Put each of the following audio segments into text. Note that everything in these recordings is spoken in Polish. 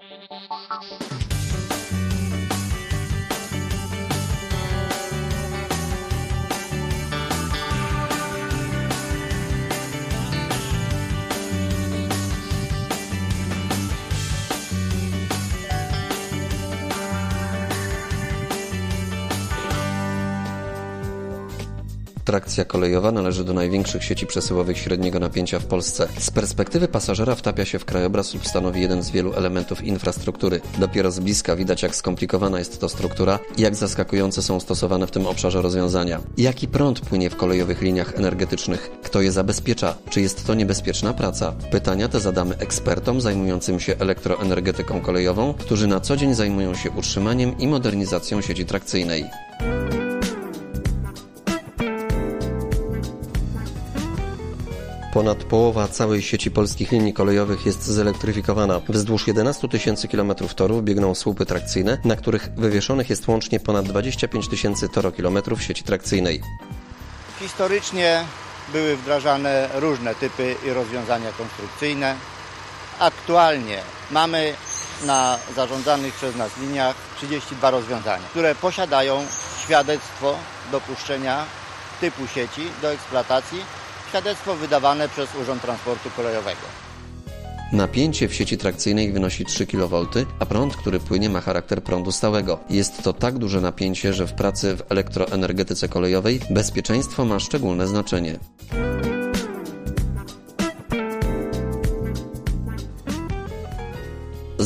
Thank you. Trakcja kolejowa należy do największych sieci przesyłowych średniego napięcia w Polsce. Z perspektywy pasażera wtapia się w krajobraz lub stanowi jeden z wielu elementów infrastruktury. Dopiero z bliska widać, jak skomplikowana jest to struktura i jak zaskakujące są stosowane w tym obszarze rozwiązania. Jaki prąd płynie w kolejowych liniach energetycznych? Kto je zabezpiecza? Czy jest to niebezpieczna praca? Pytania te zadamy ekspertom zajmującym się elektroenergetyką kolejową, którzy na co dzień zajmują się utrzymaniem i modernizacją sieci trakcyjnej. Ponad połowa całej sieci polskich linii kolejowych jest zelektryfikowana. Wzdłuż 11 tysięcy kilometrów torów biegną słupy trakcyjne, na których wywieszonych jest łącznie ponad 25 tysięcy torokilometrów sieci trakcyjnej. Historycznie były wdrażane różne typy i rozwiązania konstrukcyjne. Aktualnie mamy na zarządzanych przez nas liniach 32 rozwiązania, które posiadają świadectwo dopuszczenia typu sieci do eksploatacji świadectwo wydawane przez Urząd Transportu Kolejowego. Napięcie w sieci trakcyjnej wynosi 3 kV, a prąd, który płynie ma charakter prądu stałego. Jest to tak duże napięcie, że w pracy w elektroenergetyce kolejowej bezpieczeństwo ma szczególne znaczenie.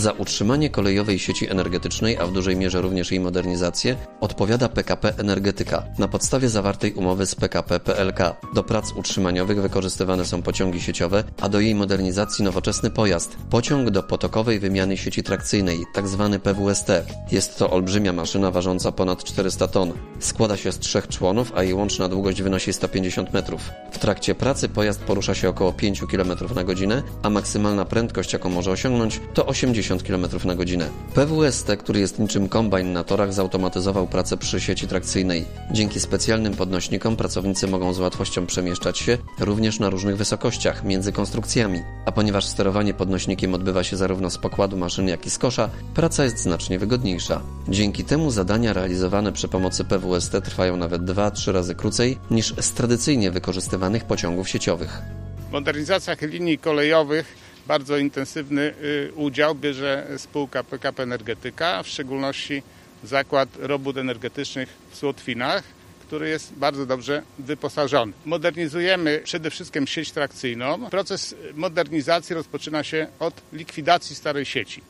Za utrzymanie kolejowej sieci energetycznej, a w dużej mierze również jej modernizację, odpowiada PKP Energetyka na podstawie zawartej umowy z PKP PLK. Do prac utrzymaniowych wykorzystywane są pociągi sieciowe, a do jej modernizacji nowoczesny pojazd pociąg do potokowej wymiany sieci trakcyjnej, tzw. Tak PWST. Jest to olbrzymia maszyna ważąca ponad 400 ton. Składa się z trzech członów, a jej łączna długość wynosi 150 metrów. W trakcie pracy pojazd porusza się około 5 km na godzinę, a maksymalna prędkość, jaką może osiągnąć, to 80 50 km na godzinę. PWST, który jest niczym kombajn na torach, zautomatyzował pracę przy sieci trakcyjnej. Dzięki specjalnym podnośnikom pracownicy mogą z łatwością przemieszczać się również na różnych wysokościach, między konstrukcjami. A ponieważ sterowanie podnośnikiem odbywa się zarówno z pokładu maszyny, jak i z kosza, praca jest znacznie wygodniejsza. Dzięki temu zadania realizowane przy pomocy PWST trwają nawet 2-3 razy krócej niż z tradycyjnie wykorzystywanych pociągów sieciowych. W modernizacjach linii kolejowych bardzo intensywny y, udział bierze spółka PKP Energetyka, w szczególności Zakład Robót Energetycznych w Słotwinach, który jest bardzo dobrze wyposażony. Modernizujemy przede wszystkim sieć trakcyjną. Proces modernizacji rozpoczyna się od likwidacji starej sieci.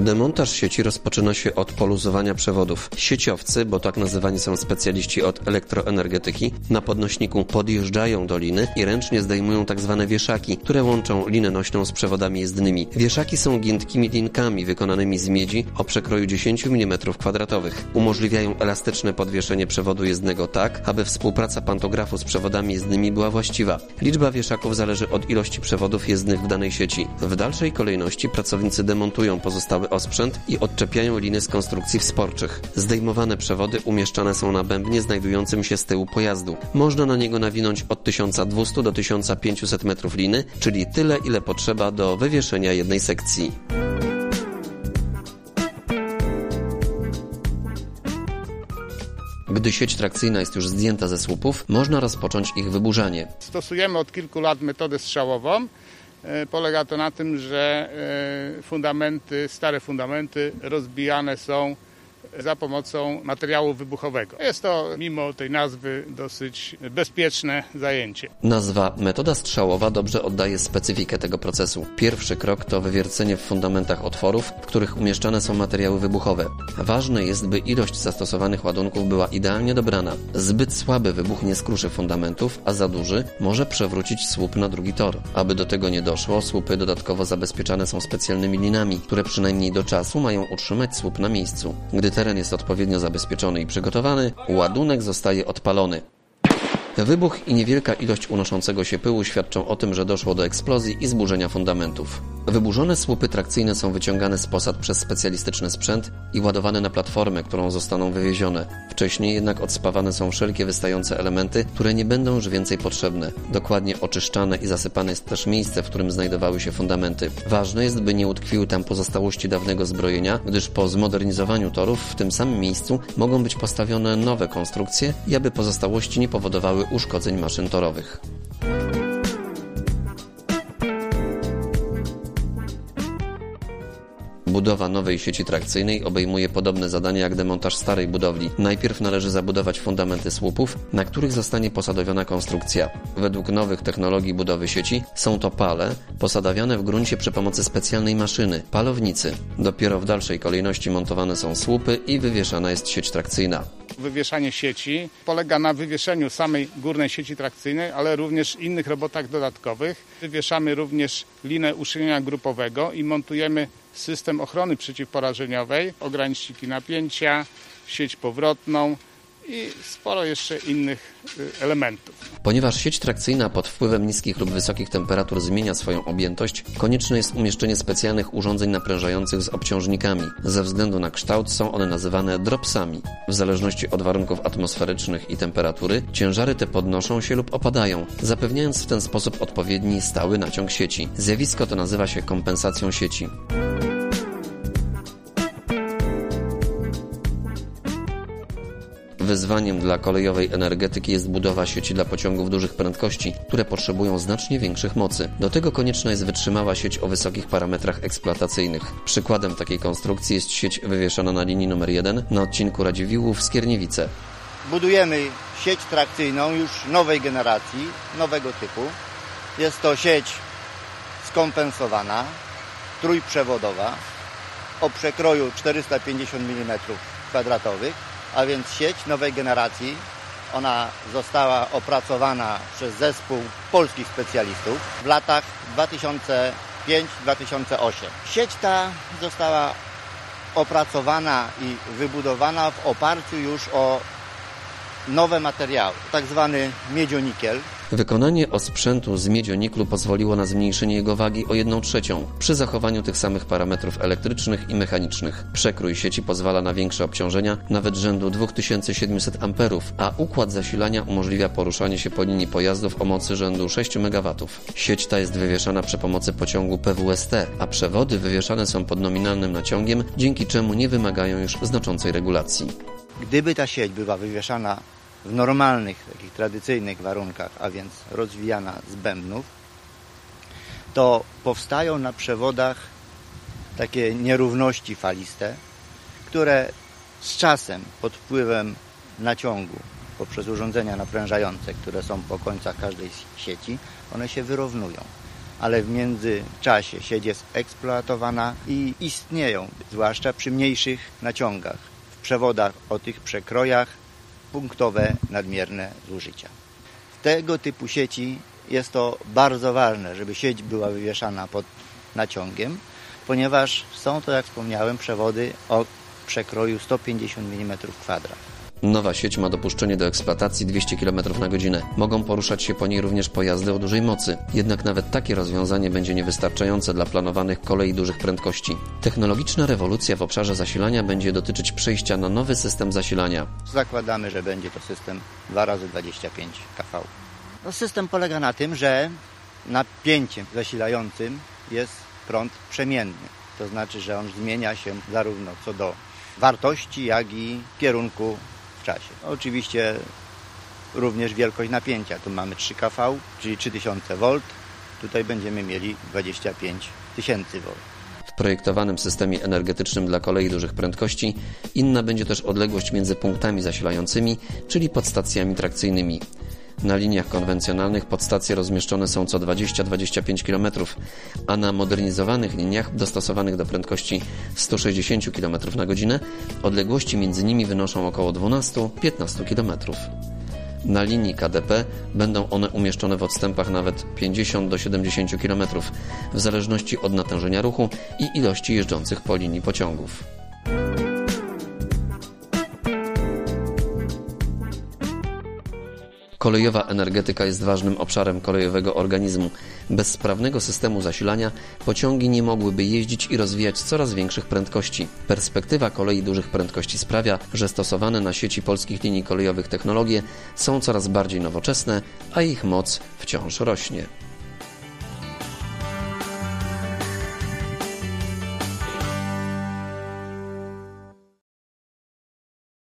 Demontaż sieci rozpoczyna się od poluzowania przewodów. Sieciowcy, bo tak nazywani są specjaliści od elektroenergetyki, na podnośniku podjeżdżają do liny i ręcznie zdejmują tzw. Tak wieszaki, które łączą linę nośną z przewodami jezdnymi. Wieszaki są giętkimi linkami wykonanymi z miedzi o przekroju 10 mm kwadratowych. Umożliwiają elastyczne podwieszenie przewodu jezdnego tak, aby współpraca pantografu z przewodami jezdnymi była właściwa. Liczba wieszaków zależy od ilości przewodów jezdnych w danej sieci. W dalszej kolejności pracownicy demontują pozostałe osprzęt i odczepiają liny z konstrukcji wsporczych. Zdejmowane przewody umieszczane są na bębnie znajdującym się z tyłu pojazdu. Można na niego nawinąć od 1200 do 1500 metrów liny, czyli tyle, ile potrzeba do wywieszenia jednej sekcji. Gdy sieć trakcyjna jest już zdjęta ze słupów, można rozpocząć ich wyburzanie. Stosujemy od kilku lat metodę strzałową. E, polega to na tym, że e, fundamenty, stare fundamenty rozbijane są za pomocą materiału wybuchowego. Jest to, mimo tej nazwy, dosyć bezpieczne zajęcie. Nazwa metoda strzałowa dobrze oddaje specyfikę tego procesu. Pierwszy krok to wywiercenie w fundamentach otworów, w których umieszczane są materiały wybuchowe. Ważne jest, by ilość zastosowanych ładunków była idealnie dobrana. Zbyt słaby wybuch nie skruszy fundamentów, a za duży może przewrócić słup na drugi tor. Aby do tego nie doszło, słupy dodatkowo zabezpieczane są specjalnymi linami, które przynajmniej do czasu mają utrzymać słup na miejscu. Gdy teren jest odpowiednio zabezpieczony i przygotowany, ładunek zostaje odpalony. Wybuch i niewielka ilość unoszącego się pyłu świadczą o tym, że doszło do eksplozji i zburzenia fundamentów. Wyburzone słupy trakcyjne są wyciągane z posad przez specjalistyczny sprzęt i ładowane na platformę, którą zostaną wywiezione. Wcześniej jednak odspawane są wszelkie wystające elementy, które nie będą już więcej potrzebne. Dokładnie oczyszczane i zasypane jest też miejsce, w którym znajdowały się fundamenty. Ważne jest, by nie utkwiły tam pozostałości dawnego zbrojenia, gdyż po zmodernizowaniu torów w tym samym miejscu mogą być postawione nowe konstrukcje i aby pozostałości nie powodowały uszkodzeń maszyn torowych. Budowa nowej sieci trakcyjnej obejmuje podobne zadania jak demontaż starej budowli. Najpierw należy zabudować fundamenty słupów, na których zostanie posadowiona konstrukcja. Według nowych technologii budowy sieci są to pale, posadawiane w gruncie przy pomocy specjalnej maszyny palownicy. Dopiero w dalszej kolejności montowane są słupy i wywieszana jest sieć trakcyjna. Wywieszanie sieci polega na wywieszeniu samej górnej sieci trakcyjnej, ale również innych robotach dodatkowych. Wywieszamy również linę uszczelnienia grupowego i montujemy system ochrony przeciwporażeniowej, ograniczniki napięcia, sieć powrotną i sporo jeszcze innych y, elementów. Ponieważ sieć trakcyjna pod wpływem niskich lub wysokich temperatur zmienia swoją objętość, konieczne jest umieszczenie specjalnych urządzeń naprężających z obciążnikami. Ze względu na kształt są one nazywane dropsami. W zależności od warunków atmosferycznych i temperatury, ciężary te podnoszą się lub opadają, zapewniając w ten sposób odpowiedni stały naciąg sieci. Zjawisko to nazywa się kompensacją sieci. Wyzwaniem dla kolejowej energetyki jest budowa sieci dla pociągów dużych prędkości, które potrzebują znacznie większych mocy. Do tego konieczna jest wytrzymała sieć o wysokich parametrach eksploatacyjnych. Przykładem takiej konstrukcji jest sieć wywieszona na linii numer 1 na odcinku Radziwiłłów-Skierniewice. Budujemy sieć trakcyjną już nowej generacji, nowego typu. Jest to sieć skompensowana, trójprzewodowa, o przekroju 450 mm kwadratowych a więc sieć nowej generacji. Ona została opracowana przez zespół polskich specjalistów w latach 2005-2008. Sieć ta została opracowana i wybudowana w oparciu już o nowe materiały, tak zwany miedzionikiel, Wykonanie osprzętu z miedzioniklu pozwoliło na zmniejszenie jego wagi o 1 trzecią przy zachowaniu tych samych parametrów elektrycznych i mechanicznych. Przekrój sieci pozwala na większe obciążenia, nawet rzędu 2700 A, a układ zasilania umożliwia poruszanie się po linii pojazdów o mocy rzędu 6 MW. Sieć ta jest wywieszana przy pomocy pociągu PWST, a przewody wywieszane są pod nominalnym naciągiem, dzięki czemu nie wymagają już znaczącej regulacji. Gdyby ta sieć była wywieszana w normalnych, takich tradycyjnych warunkach, a więc rozwijana z bębnów, to powstają na przewodach takie nierówności faliste, które z czasem pod wpływem naciągu poprzez urządzenia naprężające, które są po końcach każdej sieci, one się wyrównują. Ale w międzyczasie sieć jest eksploatowana i istnieją, zwłaszcza przy mniejszych naciągach, w przewodach o tych przekrojach punktowe nadmierne zużycia. W tego typu sieci jest to bardzo ważne, żeby sieć była wywieszana pod naciągiem, ponieważ są to, jak wspomniałem, przewody o przekroju 150 mm kwadrat. Nowa sieć ma dopuszczenie do eksploatacji 200 km na godzinę. Mogą poruszać się po niej również pojazdy o dużej mocy. Jednak nawet takie rozwiązanie będzie niewystarczające dla planowanych kolei dużych prędkości. Technologiczna rewolucja w obszarze zasilania będzie dotyczyć przejścia na nowy system zasilania. Zakładamy, że będzie to system 2 razy 25 kV. No, system polega na tym, że napięciem zasilającym jest prąd przemienny. To znaczy, że on zmienia się zarówno co do wartości, jak i kierunku czasie. Oczywiście również wielkość napięcia. Tu mamy 3 kV, czyli 3000 V. Tutaj będziemy mieli 25 tysięcy V. W projektowanym systemie energetycznym dla kolei dużych prędkości inna będzie też odległość między punktami zasilającymi, czyli podstacjami trakcyjnymi. Na liniach konwencjonalnych podstacje rozmieszczone są co 20-25 km, a na modernizowanych liniach dostosowanych do prędkości 160 km na godzinę odległości między nimi wynoszą około 12-15 km. Na linii KDP będą one umieszczone w odstępach nawet 50 do 70 km, w zależności od natężenia ruchu i ilości jeżdżących po linii pociągów. Kolejowa energetyka jest ważnym obszarem kolejowego organizmu. Bez sprawnego systemu zasilania pociągi nie mogłyby jeździć i rozwijać coraz większych prędkości. Perspektywa kolei dużych prędkości sprawia, że stosowane na sieci polskich linii kolejowych technologie są coraz bardziej nowoczesne, a ich moc wciąż rośnie.